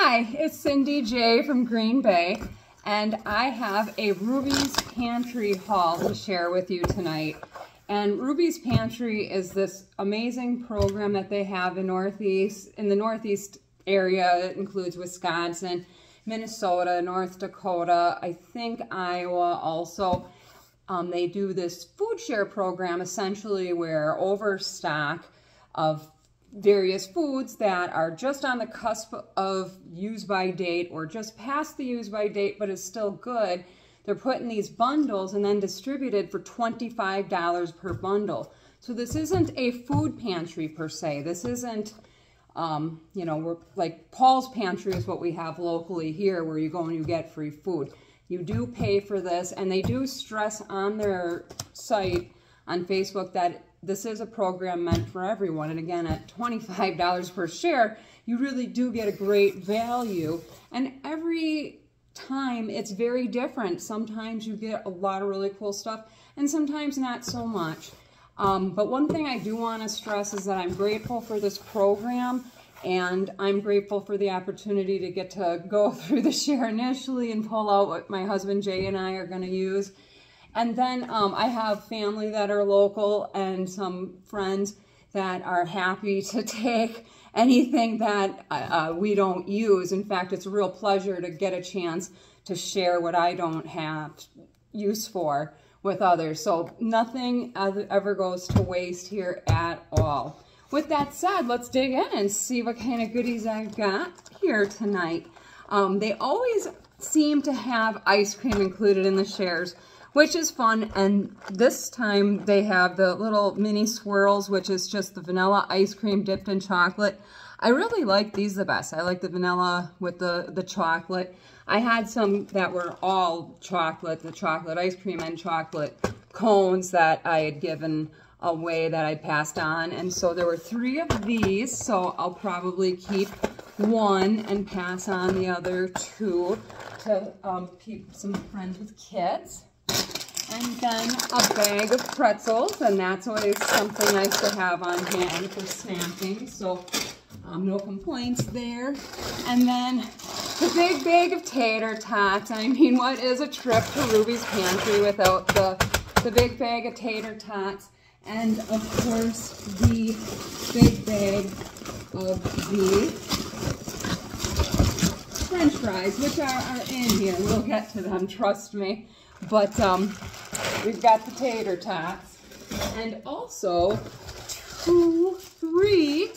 Hi, it's Sindy J from Green Bay, and I have a Ruby's Pantry haul to share with you tonight. And Ruby's Pantry is this amazing program that they have in Northeast, in the Northeast area. It includes Wisconsin, Minnesota, North Dakota, I think Iowa also. Um, they do this food share program essentially where overstock of various foods that are just on the cusp of use by date or just past the use by date but is still good, they're put in these bundles and then distributed for $25 per bundle. So this isn't a food pantry per se. This isn't, um, you know, we're, like Paul's Pantry is what we have locally here where you go and you get free food. You do pay for this and they do stress on their site on Facebook that this is a program meant for everyone. And again, at $25 per share, you really do get a great value. And every time it's very different. Sometimes you get a lot of really cool stuff and sometimes not so much. Um, but one thing I do want to stress is that I'm grateful for this program and I'm grateful for the opportunity to get to go through the share initially and pull out what my husband Jay and I are going to use and then um, I have family that are local and some friends that are happy to take anything that uh, uh, we don't use. In fact, it's a real pleasure to get a chance to share what I don't have use for with others. So nothing ever goes to waste here at all. With that said, let's dig in and see what kind of goodies I've got here tonight. Um, they always seem to have ice cream included in the shares which is fun. And this time they have the little mini swirls, which is just the vanilla ice cream dipped in chocolate. I really like these the best. I like the vanilla with the, the chocolate. I had some that were all chocolate, the chocolate ice cream and chocolate cones that I had given away that I passed on. And so there were three of these, so I'll probably keep one and pass on the other two to um, some friends with kids. And then a bag of pretzels, and that's always something nice to have on hand for snacking. So um, no complaints there. And then the big bag of tater tots. I mean, what is a trip to Ruby's Pantry without the, the big bag of tater tots? And of course, the big bag of the french fries, which are, are in here. We'll get to them, trust me. But um, we've got the tater tots. And also two, three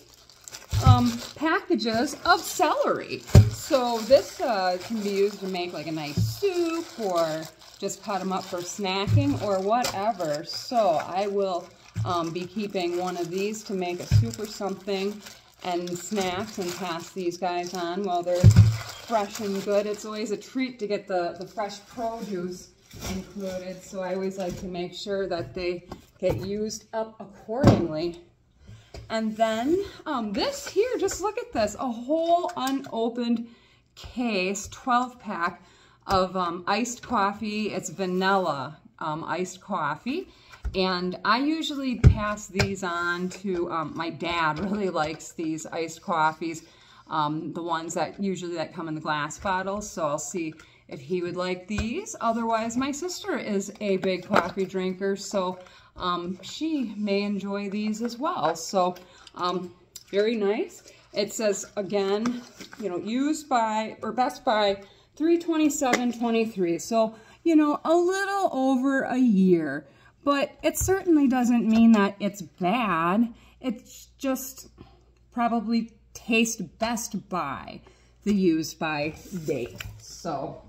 um, packages of celery. So this uh, can be used to make like a nice soup or just cut them up for snacking or whatever. So I will um, be keeping one of these to make a soup or something and snacks and pass these guys on while they're fresh and good. It's always a treat to get the, the fresh produce included, so I always like to make sure that they get used up accordingly. And then um, this here, just look at this, a whole unopened case, 12 pack of um, iced coffee. It's vanilla um, iced coffee. And I usually pass these on to, um, my dad really likes these iced coffees, um, the ones that usually that come in the glass bottles. So I'll see if he would like these. Otherwise, my sister is a big coffee drinker, so um, she may enjoy these as well. So um, very nice. It says, again, you know, used by, or best by 327.23. So, you know, a little over a year. But it certainly doesn't mean that it's bad. It's just probably taste best by the used by date. So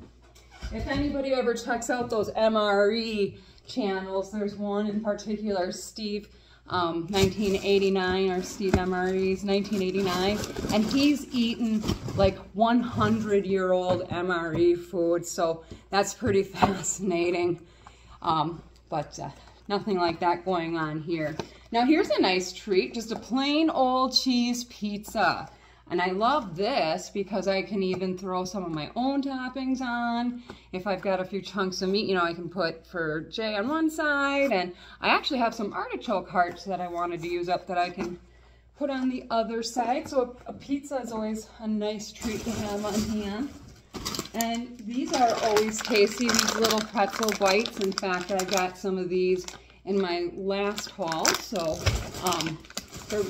if anybody ever checks out those MRE channels, there's one in particular, Steve um, 1989 or Steve MRE's 1989, and he's eaten like 100 year old MRE food, so that's pretty fascinating. Um, but uh, nothing like that going on here. Now here's a nice treat, just a plain old cheese pizza. And I love this because I can even throw some of my own toppings on. If I've got a few chunks of meat, you know, I can put for Jay on one side. And I actually have some artichoke hearts that I wanted to use up that I can put on the other side. So a, pizza is always a nice treat to have on hand. And these are always tasty, these little pretzel bites. In fact, I got some of these in my last haul. So um, they're,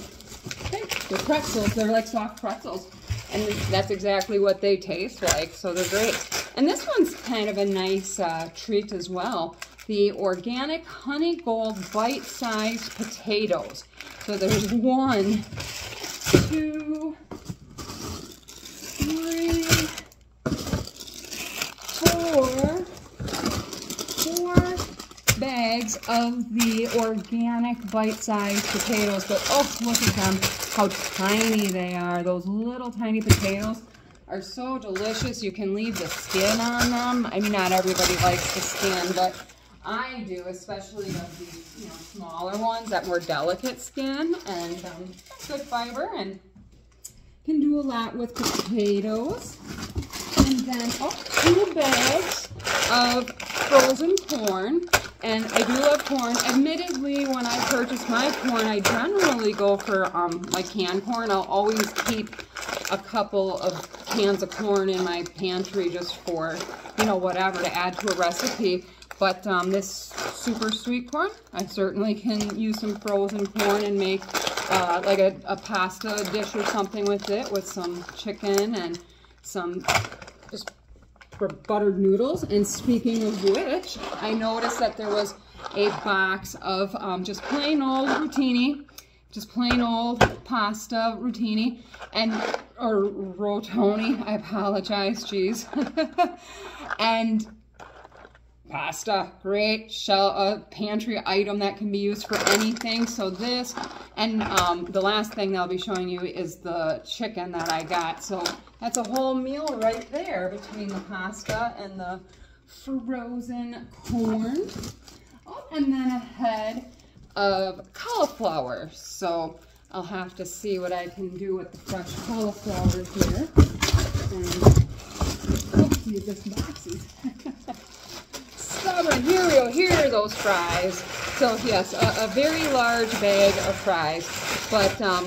they're pretzels, they're like soft pretzels. And that's exactly what they taste like, so they're great. And this one's kind of a nice uh, treat as well. The organic honey gold bite-sized potatoes. So there's one, two, three, four, four bags of the organic bite-sized potatoes. But oh, look at them, how tiny they are. Those little tiny potatoes are so delicious. You can leave the skin on them. I mean, not everybody likes the skin, but I do, especially of these, you know, smaller ones, that more delicate skin, and um, good fiber, and can do a lot with potatoes. And then, oh, two bags of frozen corn. And I do love corn. Admittedly, when I purchase my corn, I generally go for um, my canned corn. I'll always keep a couple of cans of corn in my pantry just for, you know, whatever, to add to a recipe. But um, this super sweet corn, I certainly can use some frozen corn and make uh, like a, a pasta dish or something with it with some chicken and some just buttered noodles. And speaking of which, I noticed that there was a box of um, just plain old rotini, just plain old pasta rotini, and or rotoni. I apologize, geez. and pasta, great shell, a pantry item that can be used for anything. So this, and um, the last thing I'll be showing you is the chicken that I got. So that's a whole meal right there between the pasta and the frozen corn. Oh, and then a head of cauliflower. So I'll have to see what I can do with the fresh cauliflower here. And, oh, this boxes. stubborn. Here we go. Here are those fries. So yes, a, a very large bag of fries. But um,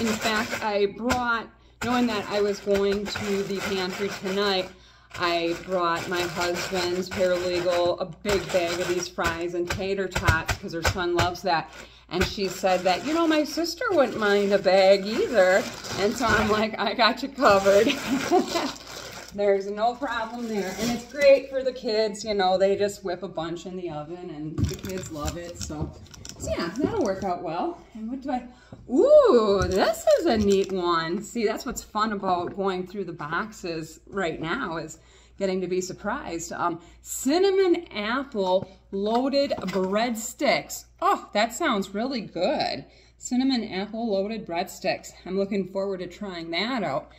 in fact, I brought, knowing that I was going to the pantry tonight, I brought my husband's paralegal a big bag of these fries and tater tots because her son loves that. And she said that, you know, my sister wouldn't mind a bag either. And so I'm like, I got you covered. There's no problem there. And it's great for the kids, you know, they just whip a bunch in the oven and the kids love it. So, so yeah, that'll work out well. And what do I, ooh, this is a neat one. See, that's what's fun about going through the boxes right now is getting to be surprised. Um, cinnamon apple loaded breadsticks. Oh, that sounds really good. Cinnamon apple loaded breadsticks. I'm looking forward to trying that out.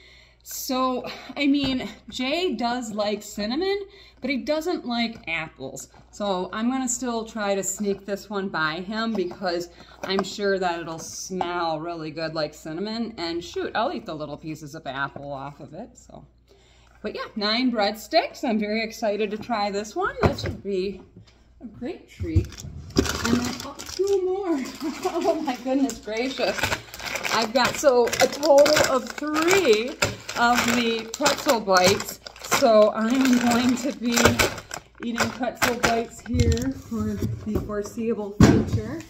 So, I mean, Jay does like cinnamon, but he doesn't like apples. So I'm going to still try to sneak this one by him because I'm sure that it'll smell really good like cinnamon. And shoot, I'll eat the little pieces of apple off of it. So, But yeah, nine breadsticks. I'm very excited to try this one. This should be a great treat. And then oh, two more. oh my goodness gracious. I've got so a total of three of the pretzel bites. So I'm going to be eating pretzel bites here for the foreseeable future.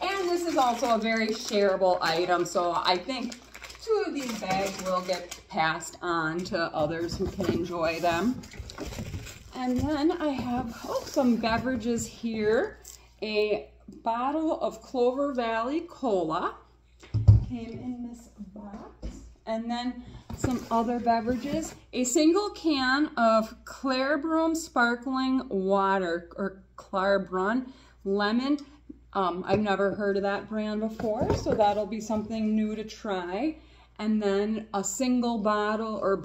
And this is also a very shareable item, so I think two of these bags will get passed on to others who can enjoy them. And then I have oh, some beverages here. A bottle of Clover Valley Cola. Came in this box. And then some other beverages. A single can of Klarbrunn Sparkling Water, or Klarbrunn Lemon. Um, I've never heard of that brand before, so that'll be something new to try. And then a single bottle or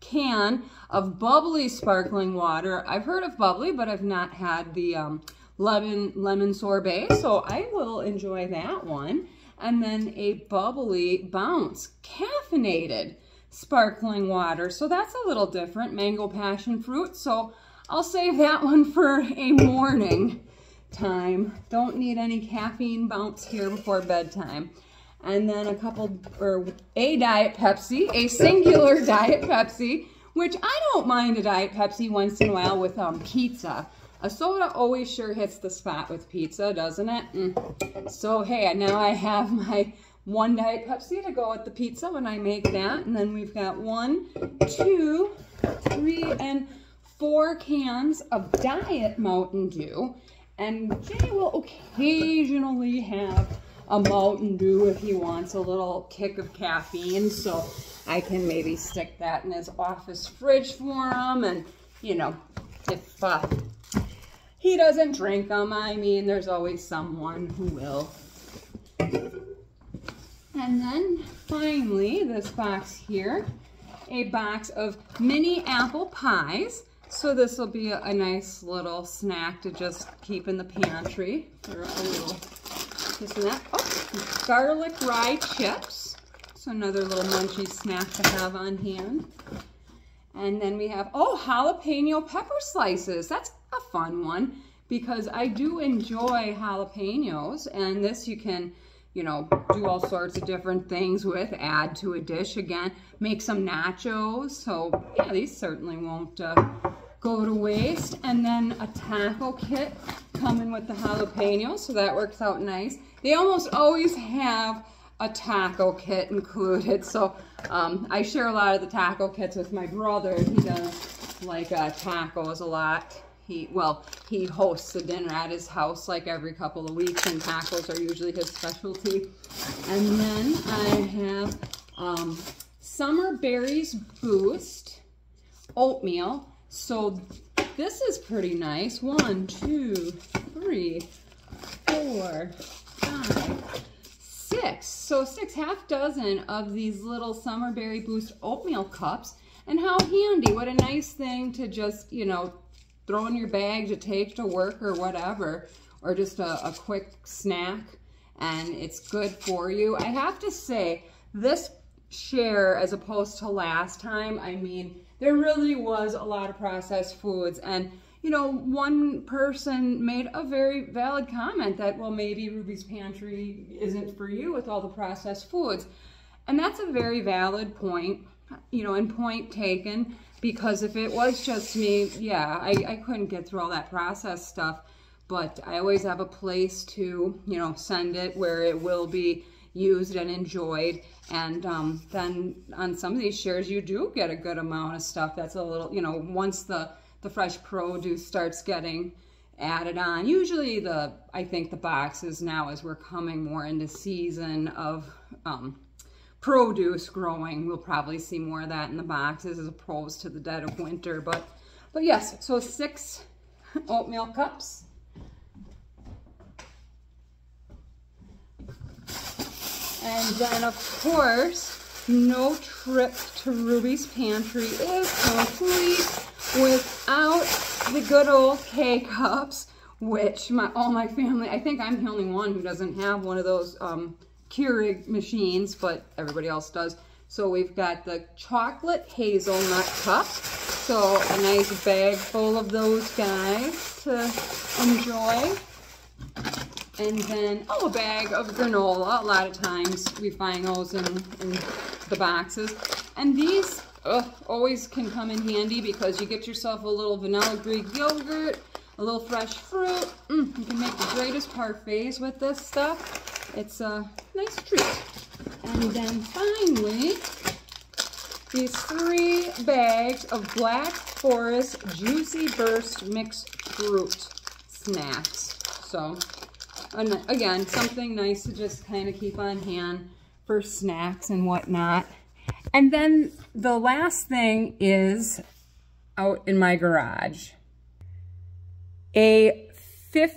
can of bubbly sparkling water. I've heard of bubbly, but I've not had the um, lemon, lemon sorbet, so I will enjoy that one. And then a bubbly bounce, caffeinated sparkling water. So that's a little different, mango passion fruit. So I'll save that one for a morning time. Don't need any caffeine bounce here before bedtime. And then a couple, or a Diet Pepsi, a singular Diet Pepsi, which I don't mind a Diet Pepsi once in a while with um, pizza. A soda always sure hits the spot with pizza, doesn't it? Mm. So, hey, now I have my one Diet Pepsi to go with the pizza when I make that. And then we've got one, two, three, and four cans of Diet Mountain Dew. And Jay will occasionally have a Mountain Dew if he wants a little kick of caffeine. So I can maybe stick that in his office fridge for him. And, you know, if uh, he doesn't drink them, I mean, there's always someone who will. And then finally, this box here, a box of mini apple pies. So this will be a, nice little snack to just keep in the pantry for a little this and that. Oh, garlic rye chips. So another little munchy snack to have on hand. And then we have, oh, jalapeno pepper slices. That's a fun one because I do enjoy jalapenos and this you can you know, do all sorts of different things with, add to a dish again, make some nachos. So yeah, these certainly won't uh, go to waste. And then a taco kit coming with the jalapenos, so that works out nice. They almost always have a taco kit included. So um, I share a lot of the taco kits with my brother. He does like uh, tacos a lot. He, well, he hosts a dinner at his house like every couple of weeks and tacos are usually his specialty. And then I have um, Summer Berries Boost oatmeal. So this is pretty nice. One, two, three, four, five, six. So six half dozen of these little Summer Berry Boost oatmeal cups. And how handy. What a nice thing to just, you know, throw in your bag to take to work or whatever, or just a, a quick snack, and it's good for you. I have to say, this share as opposed to last time, I mean, there really was a lot of processed foods, and you know, one person made a very valid comment that, well, maybe Ruby's Pantry isn't for you with all the processed foods. And that's a very valid point, you know, and point taken because if it was just me, yeah, I, I couldn't get through all that process stuff. But I always have a place to, you know, send it where it will be used and enjoyed. And um, then on some of these shares, you do get a good amount of stuff that's a little, you know, once the, the fresh produce starts getting added on. Usually the, I think the boxes now as we're coming more into season of um, produce growing. We'll probably see more of that in the boxes as opposed to the dead of winter. But, but yes, so six oatmeal cups. And then, of course, no trip to Ruby's Pantry is complete without the good old K-Cups, which my all my family, I think I'm the only one who doesn't have one of those um, Keurig machines, but everybody else does. So we've got the chocolate hazelnut cup. So a nice bag full of those guys to enjoy. And then, oh, a bag of granola. A lot of times we find those in, in the boxes. And these ugh, always can come in handy because you get yourself a little vanilla Greek yogurt, a little fresh fruit. Mm, you can make the greatest parfaits with this stuff. It's a nice treat. And then finally, these three bags of Black Forest Juicy Burst Mixed Fruit Snacks. So, again, something nice to just kind of keep on hand for snacks and whatnot. And then the last thing is out in my garage. A 50